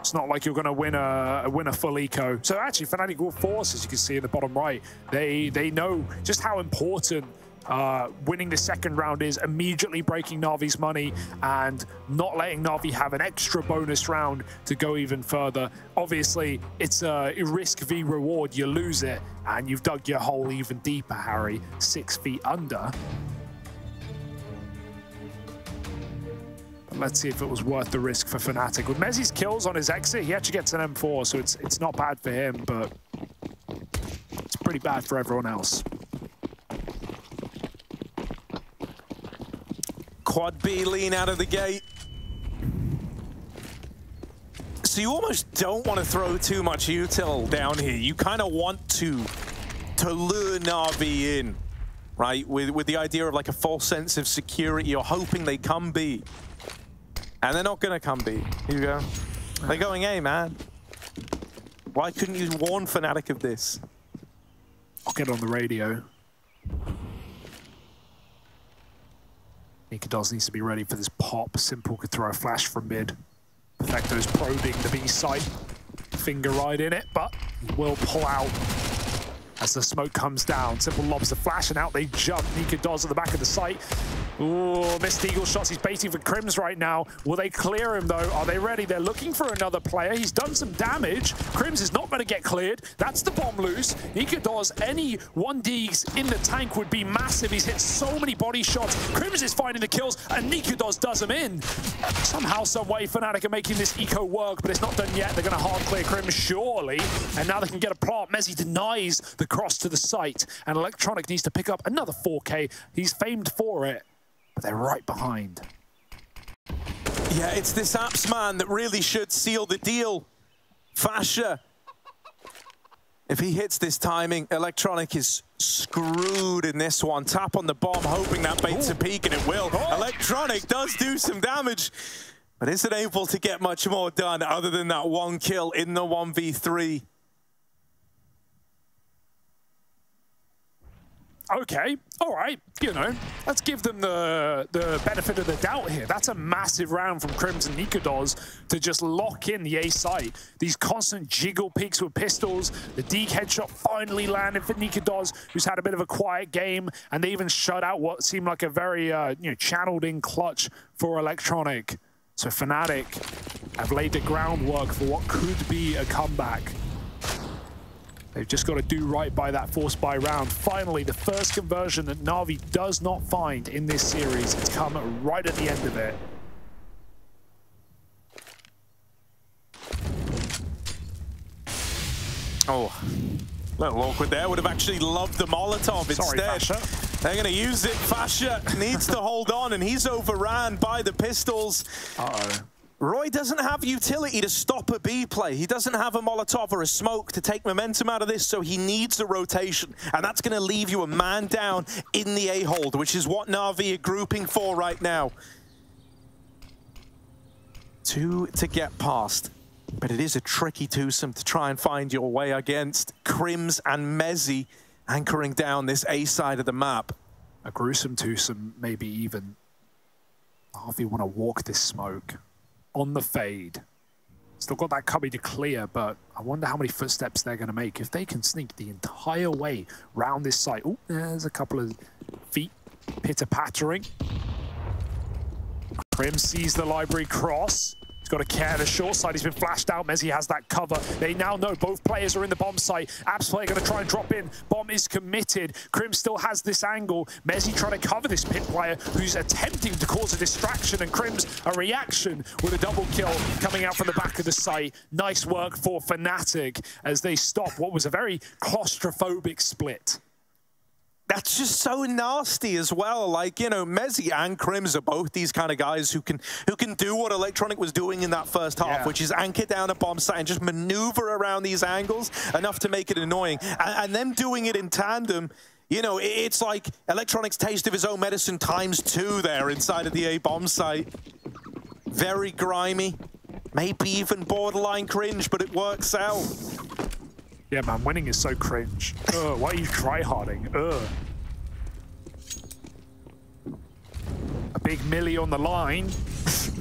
it's not like you're going to win a win a full eco. So actually, Fnatic will force, as you can see in the bottom right, they they know just how important uh, winning the second round is immediately breaking Na'Vi's money and not letting Na'Vi have an extra bonus round to go even further. Obviously, it's a risk v reward. You lose it, and you've dug your hole even deeper, Harry. Six feet under. let's see if it was worth the risk for Fnatic. With mezii's kills on his exit, he actually gets an M4, so it's it's not bad for him, but it's pretty bad for everyone else. Quad B lean out of the gate. So you almost don't want to throw too much util down here. You kind of want to to lure Na'Vi in, right? With with the idea of like a false sense of security. You're hoping they come B. And they're not gonna come B. Here you go. They're going A, man. Why couldn't you warn Fnatic of this? I'll get on the radio. NiKaDoz needs to be ready for this pop. s1mple could throw a flash from mid. Perfecto's probing the B site. Finger right in it, but will pull out as the smoke comes down. s1mple lobs the flash and out they jump. nicoodoz at the back of the site. Ooh, missed Eagle shots. He's baiting for Krimz right now. Will they clear him, though? Are they ready? They're looking for another player. He's done some damage. Krimz is not going to get cleared. That's the bomb loose. does any 1Ds in the tank would be massive. He's hit so many body shots. Krimz is finding the kills, and nicoodoz does him in. Somehow, some way, Fnatic are making this eco work, but it's not done yet. They're going to hard clear Krimz, surely. And now they can get a plant. mezii denies the cross to the site, and electroNic needs to pick up another 4K. He's famed for it but they're right behind. Yeah, it's this apps man that really should seal the deal. FASHR. If he hits this timing, electroNic is screwed in this one. Tap on the bomb, hoping that baits Ooh. a peak, and it will. Oh. electroNic does do some damage, but isn't able to get much more done other than that one kill in the 1v3. Okay, all right, you know, let's give them the the benefit of the doubt here. That's a massive round from Crimson nicoodoz to just lock in the A site. These constant jiggle peaks with pistols. The Deke headshot finally landed for nicoodoz, who's had a bit of a quiet game, and they even shut out what seemed like a very uh, you know channeled in clutch for electroNic. So Fnatic have laid the groundwork for what could be a comeback. They've just got to do right by that force buy round. Finally, the first conversion that Na'Vi does not find in this series. It's come right at the end of it. Oh, a little awkward there. Would have actually loved the Molotov Sorry, instead. FASHR. They're going to use it. FASHR needs to hold on, and he's overran by the pistols. Uh-oh. roeJ doesn't have utility to stop a B play. He doesn't have a Molotov or a smoke to take momentum out of this, so he needs a rotation. And that's going to leave you a man down in the A-hold, which is what Na'Vi are grouping for right now. Two to get past. But it is a tricky twosome to try and find your way against Krimz and mezii anchoring down this A side of the map. A gruesome twosome, maybe even. Na'Vi want to walk this smoke on the fade. Still got that cubby to clear, but I wonder how many footsteps they're going to make. If they can sneak the entire way round this site. Oh, there's a couple of feet pitter-pattering. Prim sees the library cross. He's got to care the short side. He's been flashed out. mezii has that cover. They now know both players are in the bomb site. Apps player going to try and drop in. Bomb is committed. Krimz still has this angle. mezii trying to cover this pit player who's attempting to cause a distraction. And Krim's a reaction with a double kill coming out from the back of the site. Nice work for Fnatic as they stop what was a very claustrophobic split that's just so nasty as well. Like, you know, mezii and Krimz are both these kind of guys who can who can do what electroNic was doing in that first half, yeah. which is anchor down a bomb site and just maneuver around these angles enough to make it annoying. And, and them doing it in tandem, you know, it's like electroNic's taste of his own medicine times two there inside of the A bomb site. Very grimy, maybe even borderline cringe, but it works out. Yeah, man, winning is so cringe. Ugh, why are you tryharding? Ugh. A big millie on the line.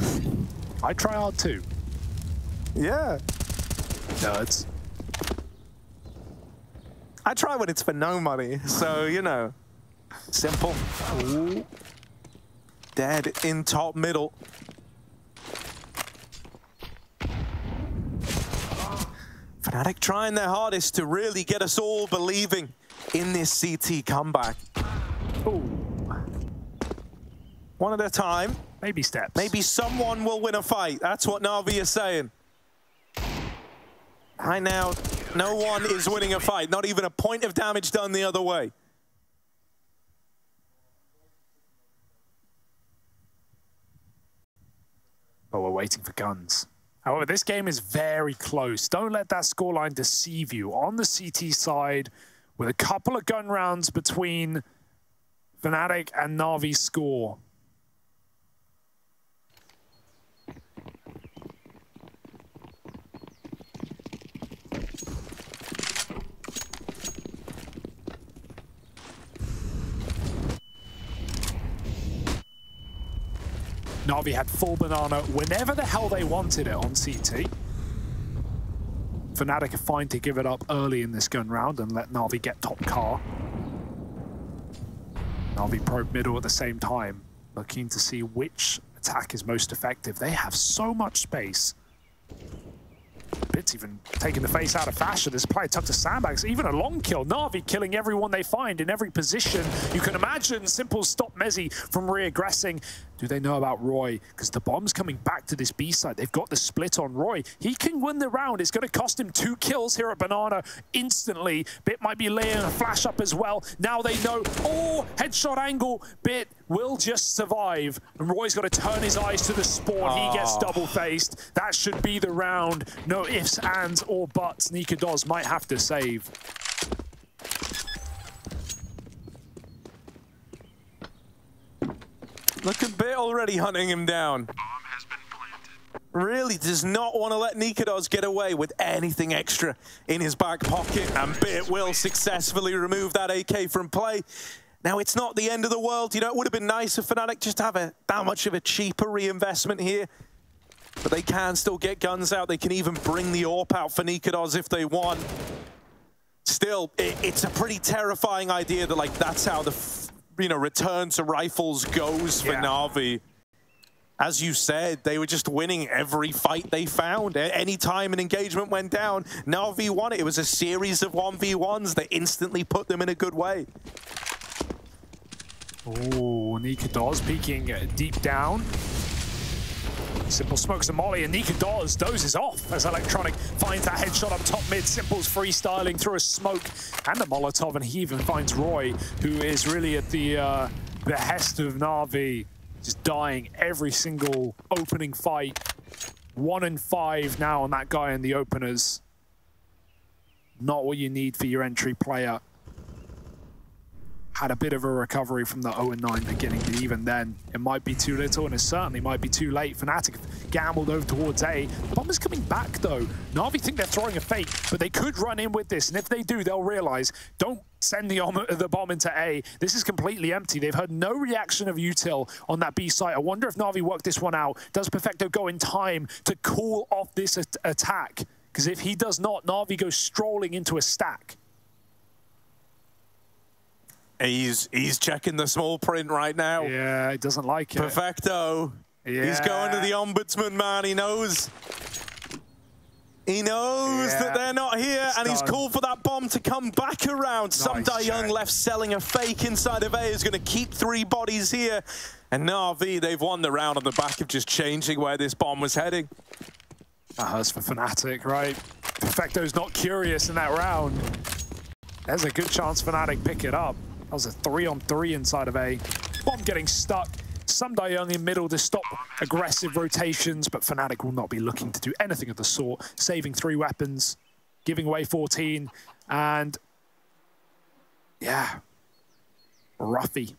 I try hard too. Yeah. Nerds. I try when it's for no money, so, you know, simple. Ooh. Dead in top middle. Fnatic trying their hardest to really get us all believing in this CT comeback. Ooh. One at a time. Maybe steps. Maybe someone will win a fight. That's what Na'Vi is saying. Right now, no one is winning a fight. Not even a point of damage done the other way. But we're waiting for guns. However, this game is very close. Don't let that scoreline deceive you. On the CT side, with a couple of gun rounds between Fnatic and Na'Vi score, Na'Vi had full banana whenever the hell they wanted it on CT. Fnatic are fine to give it up early in this gun round and let Na'Vi get top car. Na'Vi probe middle at the same time. Looking to see which attack is most effective. They have so much space. b1t's even taking the face out of FASHR. This player took to sandbags, even a long kill. Na'Vi killing everyone they find in every position. You can imagine s1mple stop mezii from re-aggressing. Do they know about roeJ? Because the bomb's coming back to this B side. They've got the split on roeJ. He can win the round. It's going to cost him two kills here at Banana instantly. b1t might be laying a flash up as well. Now they know. Oh, headshot angle. b1t will just survive. And roeJ's got to turn his eyes to the spawn. Oh. He gets ah. double-faced. That should be the round. No ifs, ands, or buts. nicoodoz might have to save. Look at b1t already hunting him down. Really does not want to let nicoodoz get away with anything extra in his back pocket, and b1t will successfully remove that AK from play. Now, it's not the end of the world. You know, it would have been nice for Fnatic just to have a, that much of a cheaper reinvestment here. But they can still get guns out. They can even bring the AWP out for nicoodoz if they want. Still, it, it's a pretty terrifying idea that, like, that's how the you know, return to rifles goes for yeah. Na'Vi. As you said, they were just winning every fight they found. Any time an engagement went down, Na'Vi won it. It was a series of 1v1s that instantly put them in a good way. Oh, nicoodoz peeking deep down. Simple smokes a molly, and nicoodoz dozes off as electroNic finds that headshot up top mid. s1mple's freestyling through a smoke and a Molotov, and he even finds roeJ, who is really at the uh, behest of Na'Vi, just dying every single opening fight. One and five now on that guy in the openers. Not what you need for your entry player had a bit of a recovery from the 0-9 beginning, but even then, it might be too little, and it certainly might be too late. Fnatic gambled over towards A. The bomb is coming back, though. Na'Vi think they're throwing a fake, but they could run in with this, and if they do, they'll realize, don't send the, the bomb into A. This is completely empty. They've heard no reaction of util on that B site. I wonder if Na'Vi worked this one out. Does Perfecto go in time to cool off this attack? Because if he does not, Na'Vi goes strolling into a stack. He's he's checking the small print right now. Yeah, he doesn't like it. Perfecto. Yeah. He's going to the ombudsman, man. He knows. He knows yeah. that they're not here, it's and done. he's called for that bomb to come back around. Nice Some Young left selling a fake inside of A is going to keep three bodies here. And Na'Vi, they've won the round on the back of just changing where this bomb was heading. That hurts for Fnatic, right? Perfecto's not curious in that round. There's a good chance Fnatic pick it up. That was a three-on-three inside of A. Bomb getting stuck. Young in middle to stop aggressive rotations, but Fnatic will not be looking to do anything of the sort. Saving three weapons, giving away 14, and yeah, Ruffy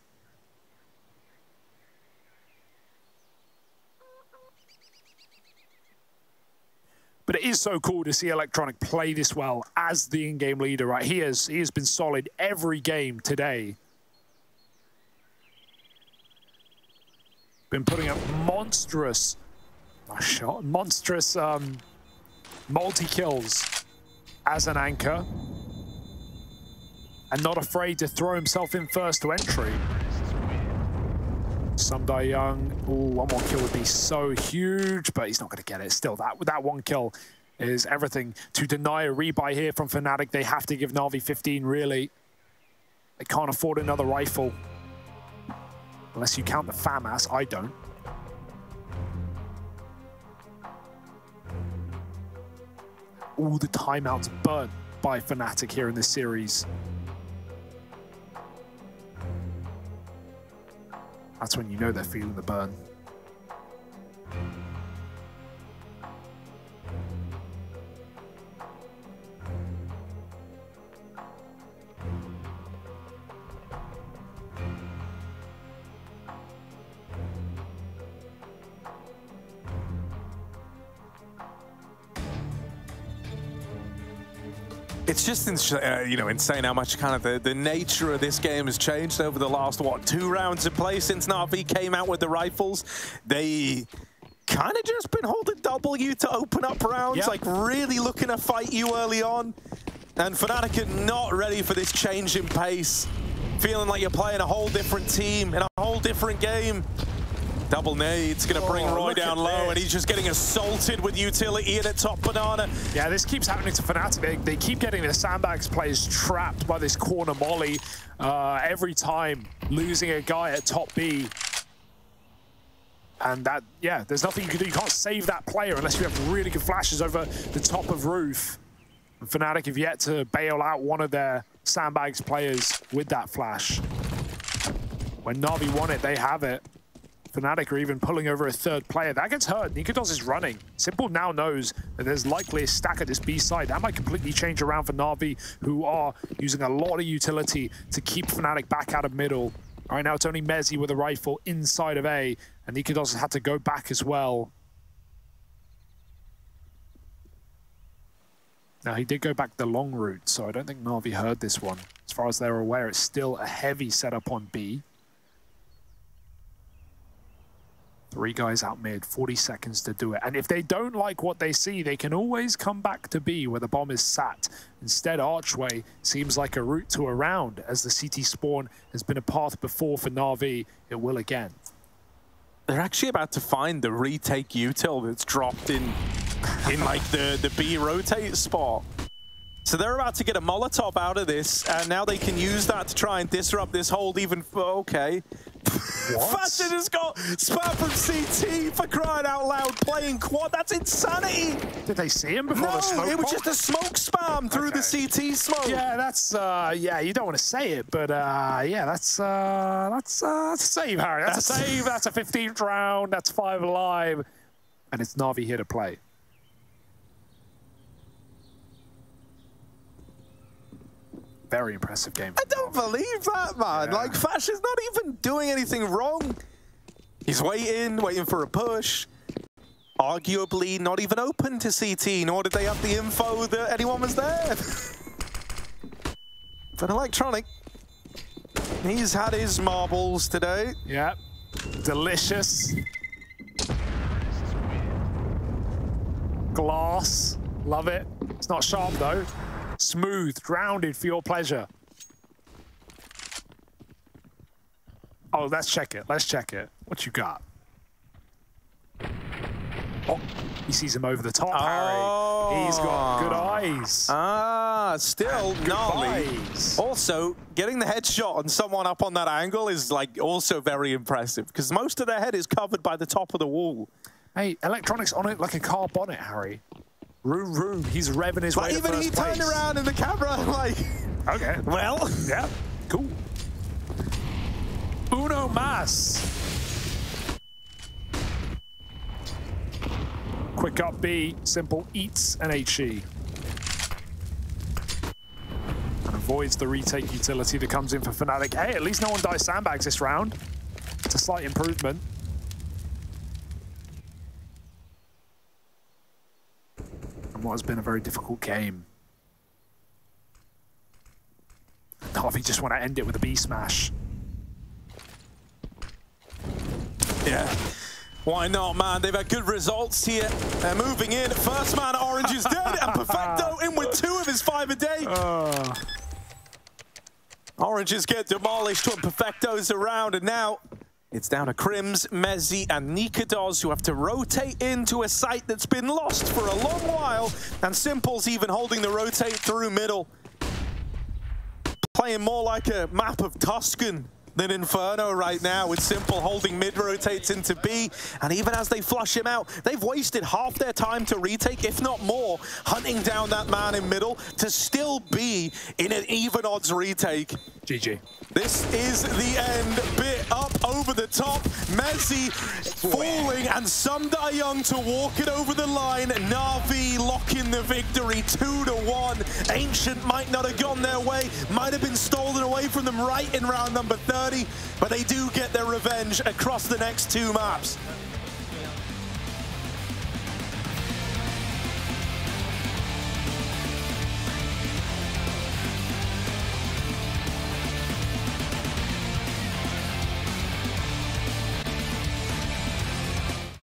But it is so cool to see electroNic play this well as the in-game leader, right? He has, he has been solid every game today. Been putting up monstrous, shot, monstrous um, multi-kills as an anchor. And not afraid to throw himself in first to entry. Ssumday Young. Ooh, one more kill would be so huge, but he's not going to get it. Still, that that one kill is everything. To deny a rebuy here from Fnatic, they have to give Na'Vi 15, really. They can't afford another rifle. Unless you count the FAMAS, I don't. All the timeouts burnt by Fnatic here in this series. That's when you know they're feeling the burn. It's just uh, you know insane how much kind of the, the nature of this game has changed over the last, what, two rounds of play since Na'Vi came out with the rifles. They kind of just been holding W to open up rounds, yep. like really looking to fight you early on. And Fnatic are not ready for this change in pace. Feeling like you're playing a whole different team in a whole different different game. Double nade's gonna bring Oh, roeJ down low, this. and he's just getting assaulted with utility in at top banana. Yeah, this keeps happening to Fnatic. They, they keep getting the sandbags players trapped by this corner molly uh, every time, losing a guy at top B. And that, yeah, there's nothing you can do. You can't save that player unless you have really good flashes over the top of roof. And Fnatic have yet to bail out one of their sandbags players with that flash. When Navi want it, they have it. Fnatic are even pulling over a third player. That gets hurt. nicoodoz is running. s1mple now knows that there's likely a stack at this B side. That might completely change around for Navi, who are using a lot of utility to keep Fnatic back out of middle. Right now, it's only mezii with a rifle inside of A, and nicoodoz has had to go back as well. Now, he did go back the long route, so I don't think Navi heard this one. As far as they're aware, it's still a heavy setup on B. Three guys out mid, 40 seconds to do it. And if they don't like what they see, they can always come back to B where the bomb is sat. Instead, Archway seems like a route to around. As the CT spawn has been a path before for Na'Vi, it will again. They're actually about to find the retake util that's dropped in, in like the, the B rotate spot. So they're about to get a Molotov out of this, and now they can use that to try and disrupt this hold even f okay. FASHR has got spam from CT for crying out loud, playing quad. That's insanity. Did they see him before No, the smoke it was just a smoke spam through the CT smoke. Yeah, that's uh yeah, you don't want to say it, but uh yeah, that's uh that's uh that's a save, Harry. That's, a That's- save, that's a 15th round, that's five alive. And it's Navi here to play. Very impressive game. I don't believe that, man. Yeah. Like, FASHR is not even doing anything wrong. He's waiting, waiting for a push. Arguably not even open to CT, nor did they have the info that anyone was there. but electroNic, he's had his marbles today. Yeah. Delicious. Glass. Love it. It's not sharp though. Smooth, rounded for your pleasure. Oh, let's check it. Let's check it. What you got? Oh, he sees him over the top, Harry. He's got good eyes. Ah, still gnarly. eyes. Also, getting the headshot on someone up on that angle is like also very impressive because most of their head is covered by the top of the wall. Hey, electroNic's on it like a car bonnet, Harry. Room, room. He's revving his way Like to even he turned around in the camera like, Okay. well, Yeah, cool. Uno mas. Quick up B, s1mple eats an HE. And avoids the retake utility that comes in for Fnatic. Hey, at least no one dies sandbags this round. It's a slight improvement. What has been a very difficult game. Oh, Navi just want to end it with a B smash. Yeah. Why not, man? They've had good results here. They're moving in. First man, Orange is dead, and Perfecto in with two of his five a day. Oh. Oranges get demolished when Perfecto's around, and now it's down to Krimz, mezii, and nicoodoz who have to rotate into a site that's been lost for a long while, and s1mple's even holding the rotate through middle. Playing more like a map of Tuscan than Inferno right now, with s1mple holding mid rotates into B. And even as they flush him out, they've wasted half their time to retake, if not more, hunting down that man in middle to still be in an even odds retake. GG. This is the end. b1t up over the top. mezii falling and sdy to walk it over the line. Navi locking the victory two to one. Ancient might not have gone their way, might have been stolen away from them right in round number 30, but they do get their revenge across the next two maps.